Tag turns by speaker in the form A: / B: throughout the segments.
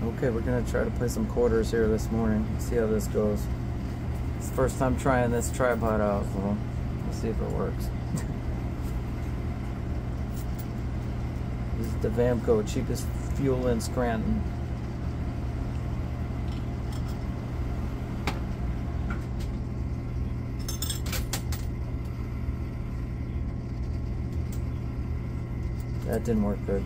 A: Okay, we're gonna try to play some quarters here this morning. See how this goes. It's first time trying this tripod out, so we'll see if it works. this is the Vamco, cheapest fuel in Scranton. That didn't work good.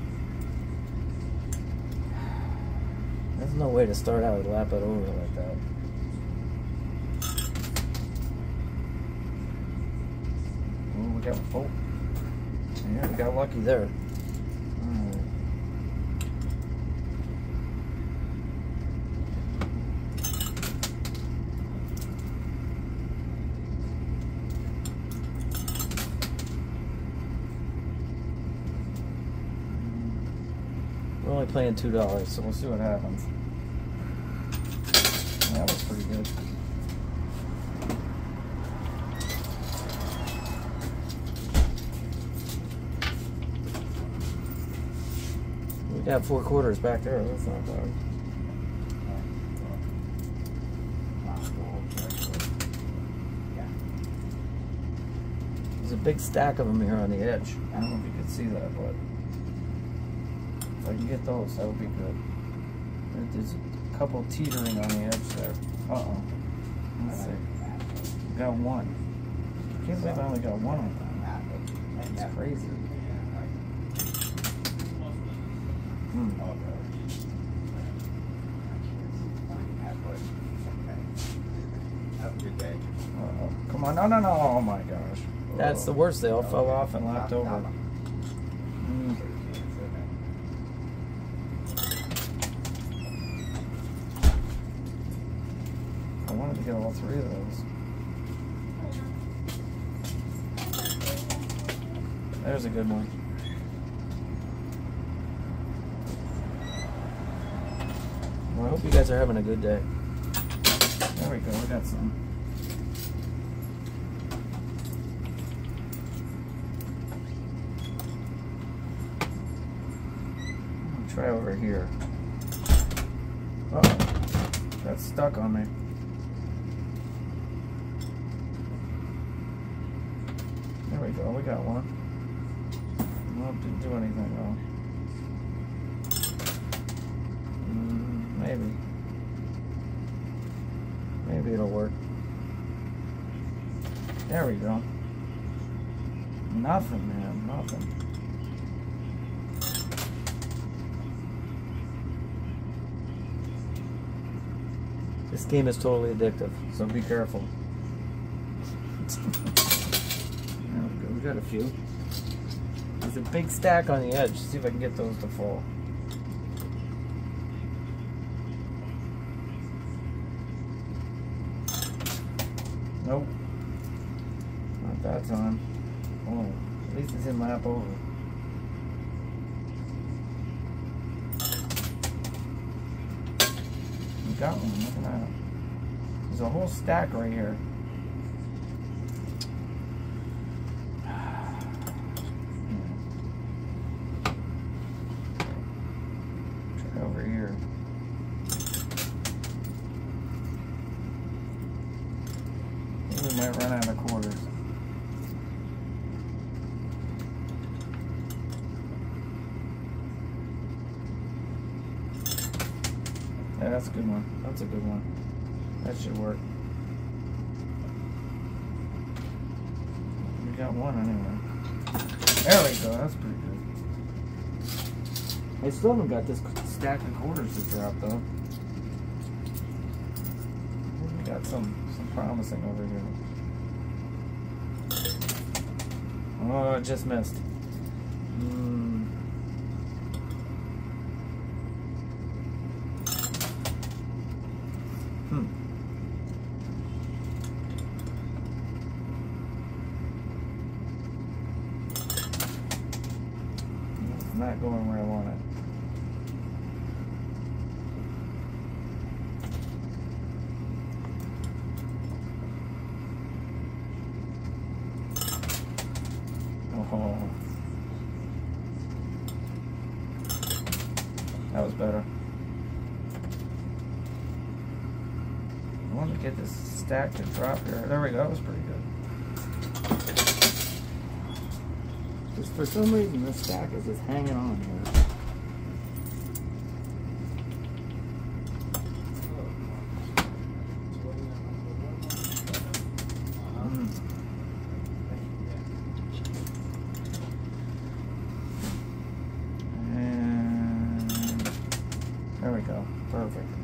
A: There's no way to start out and lap it over like that. Oh, we got, oh. Yeah, we got lucky there. We're only playing two dollars, so we'll see what happens. That was pretty good. Got four quarters back there. That's not bad. There's a big stack of them here on the edge. I don't know if you can see that, but if I can get those, that would be good. There's a couple teetering on the edge there. Uh oh. Let's see. Got one. I Can't believe I only got one of them. It's crazy. Hmm. Come on, no, no, no, oh my gosh. That's the worst, they all fell off and lapped over. Mm. I wanted to get all three of those. There's a good one. I hope you guys are having a good day. There we go, we got some. Try over here. Oh, that's stuck on me. There we go, we got one. Well, didn't do anything though. Mm, maybe. Maybe it'll work. There we go. Nothing, man, nothing. This game is totally addictive, so be careful. There we go, we got a few. There's a big stack on the edge. See if I can get those to fall. Nope. Not that time. Oh, at least it's in lap over. We got one, look at that. There's a whole stack right here. Try over here. We might run out of quarters. Yeah, that's a good one. That's a good one. That should work. We got one anyway. There we go. That's pretty good. I still haven't got this stack of quarters to drop though. We got some some promising over here. Oh, I just missed. Mm. Hmm. It's not going where I want it. That was better. I want to get this stack to drop here. There we go. That was pretty good. Just for some reason, this stack is just hanging on here. go. Perfect.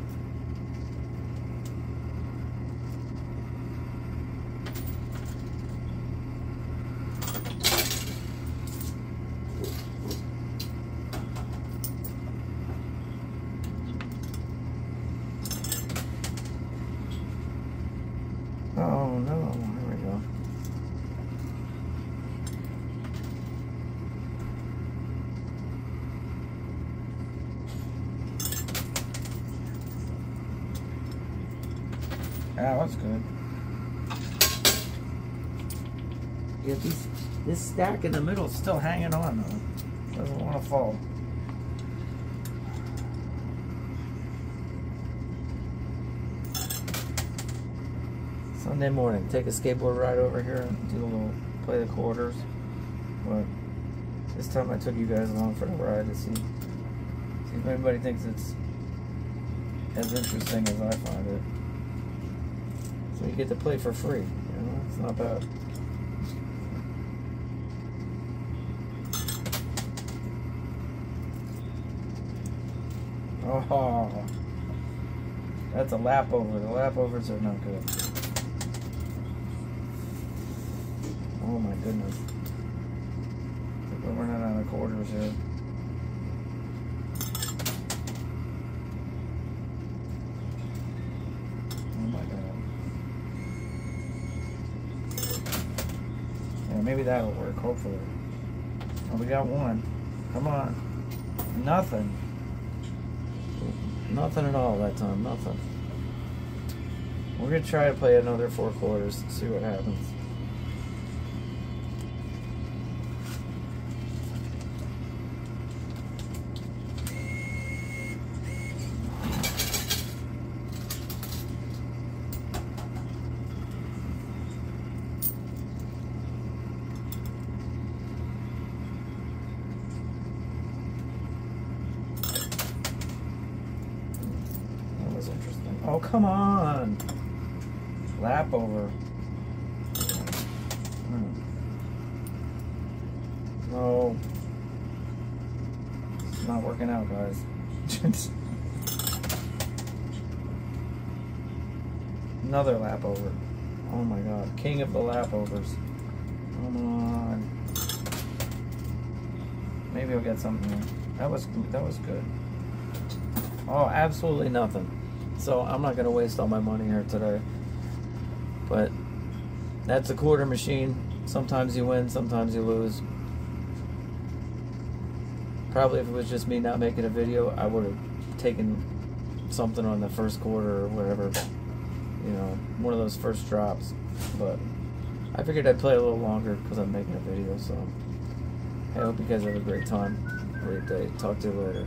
A: Yeah, that's good. Yeah, these, this stack in the middle is still hanging on though. Doesn't want to fall. Sunday morning, take a skateboard ride over here and do a little play the quarters. But this time I took you guys along for the ride to see, see if anybody thinks it's as interesting as I find it. So you get to play for free. You know, it's not bad. Oh, that's a lap over. The lap overs are not good. Oh my goodness. We're running out of quarters here. Maybe that'll work, hopefully. Oh, we got one. Come on. Nothing. Nothing at all that time, nothing. We're going to try to play another four quarters, see what happens. Oh, come on. Lap over. Hmm. No. It's not working out, guys. Another lap over. Oh my god. King of the lap overs. Come on. Maybe I'll get something. That was that was good. Oh, absolutely nothing. So I'm not going to waste all my money here today. But that's a quarter machine. Sometimes you win, sometimes you lose. Probably if it was just me not making a video, I would have taken something on the first quarter or whatever. You know, one of those first drops. But I figured I'd play a little longer because I'm making a video. So I hope you guys have a great time, great day. Talk to you later.